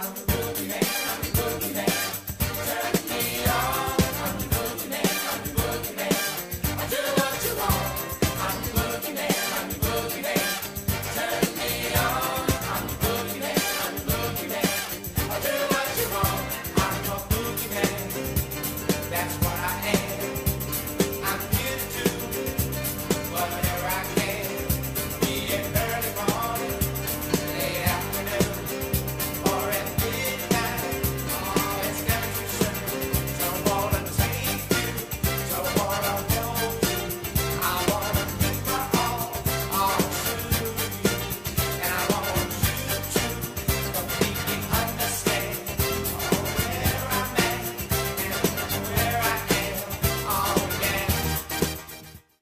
Bye.